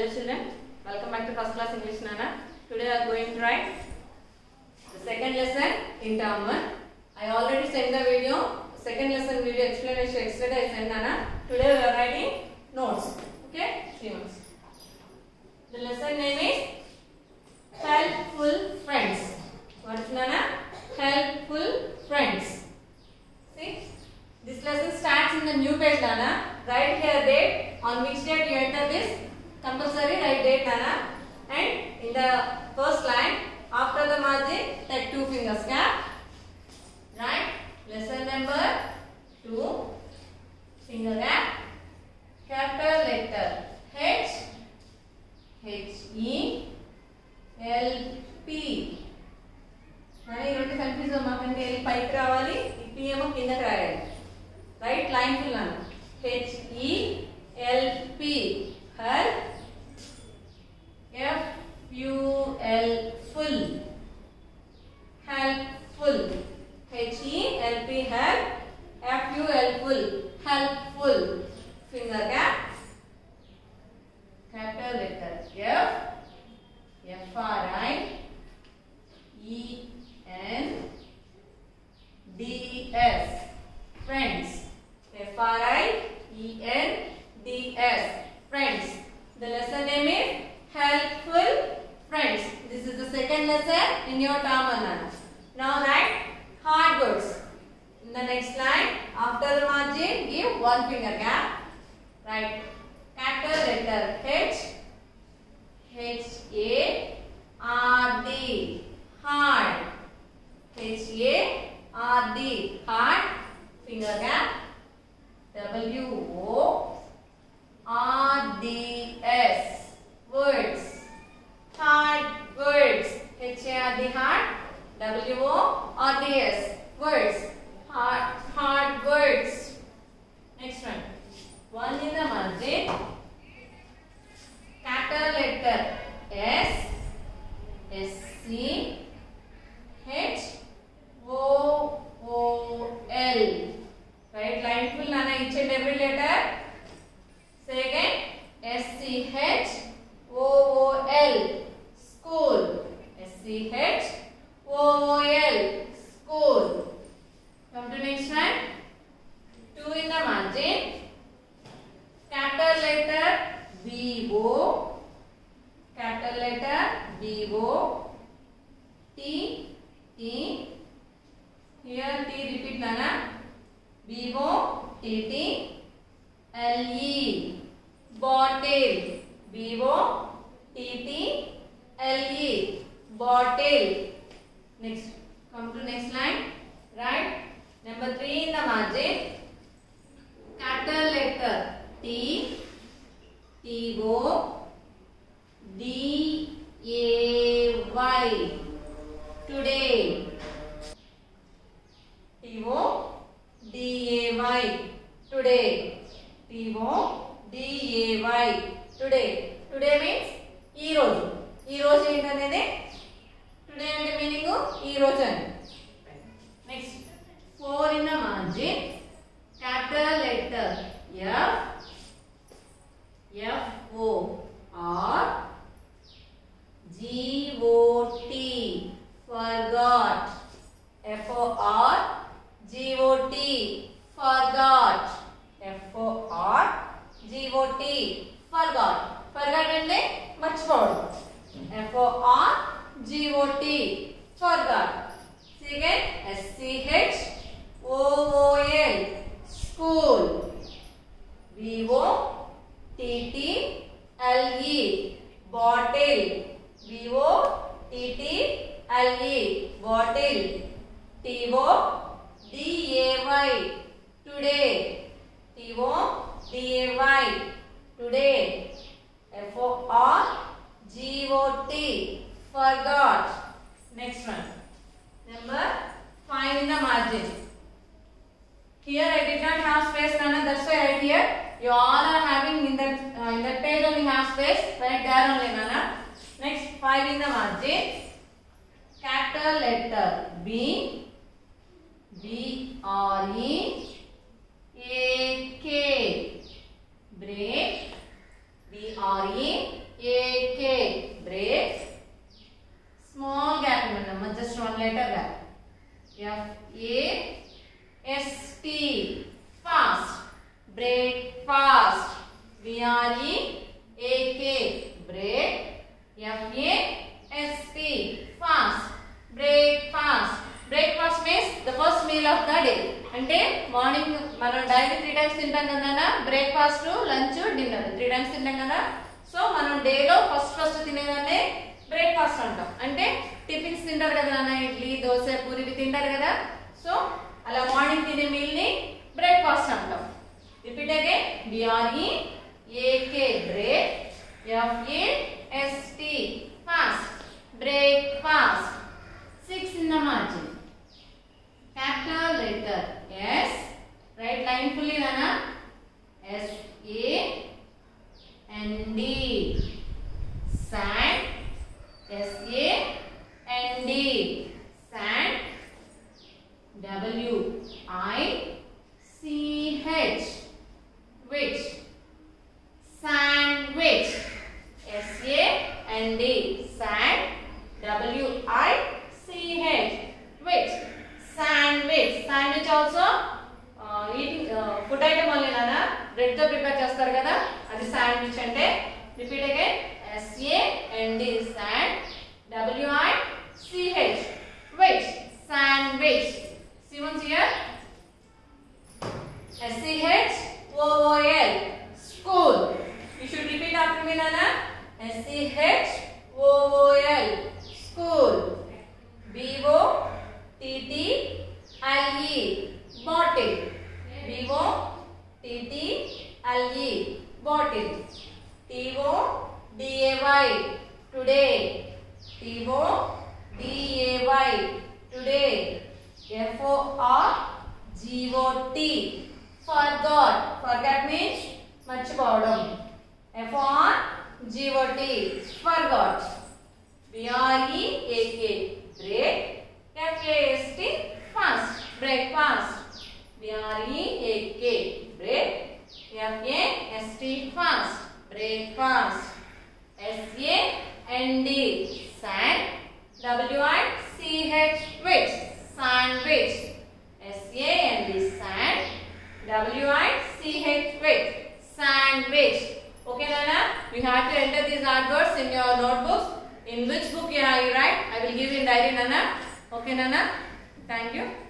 Hello children, welcome back to first class English Nana. Today I am going to write the second lesson in term 1. I already sent the video, second lesson video explanation yesterday I sent Nana. Today we are writing notes. Okay, three months. The lesson name is Helpful Friends. What is Nana? Helpful Friends. See, this lesson starts in the new page, Nana. Write here date on which date you enter this. Compulsory write date, Nana. And in the first line, after the margin, take two fingers cap. Right? Lesson number two. Finger gap. Capital letter H. H E L P. కానీ ఈ రెండు confuse అవ్వకండి L పైకి రావాలి ఈ P ఏమో కిందకి రాయాలి రైట్ లైన్ ఫుల్ అన్న హెచ్ ఈ fazer O capital letter B O T T here T repeat nana B O T T L E bottle B O T T L E bottle next come to next line right number 3 in the margin capital letter T T O today T O D A Y. Today. Today means ఈ రోజు. ఈ రోజు ఏంటనేది? Today అంటే meaning ఈ రోజు అని. Next four in the margin capital letter F F O R G O T. Forgot. F E. Forgot. Forgot એટલે મચકોડ. F O R G O T. Forgot. Second S C H O O L. School. V O T T L E. Bottle. V O T T L E. Bottle. T O D A Y. Today. T O D A Y. today. F O R G O T forgot. Next one. Number 5 in the margin. Here I did not have space. Nana that's why write here you all are having in that uh, in that page only have space write there only Nana. Next 5 in the margin. Capital letter B. B R E A B-R-E A-K break F-A-S-T fast. Breakfast. Breakfast means the first meal of the day. అంటే morning మనం daily three times తింటాం కదా breakfast lunch dinner three times తింటాం కదా? So మనం డేలో first first తినేదాన్ని breakfast అంటాం. అంటే టిఫిన్స్ తింటారు కదా నాన్న ఇడ్లీ దోశ పూరి తింటారు కదా? సో అలా మార్నింగ్ తినే మీల్ని బ్రేక్ఫాస్ట్ అంటాం. We are in AK break. F A S T fast. Break fast. Six in the margin. Capital letter S. Right line fully gana. S A N D. Sand. S A N D. Sand. W I C H. Food item only నాన్న. బ్రెడ్తో prepare చేస్తారు కదా. అది sandwich అంటే repeat again S A N D sand W I C H veg sandwich Simmons here S C B O T T L E bottle. T O D A Y today. T O D A Y today. F O R G O T forgot. Forgot means much bottom. F O R G O T forgot. B R E A K break. F A S T fast breakfast. B R E break, K, break, F A S T fast, Breakfast. S A N D, sand, W I C H Which. sandwich, S A N D sand, W I C H Which. sandwich. Okay, Nana, you have to enter these adverbs in your notebooks. In which book you are you write? I will give in diary, Nana. Okay, Nana. Thank you.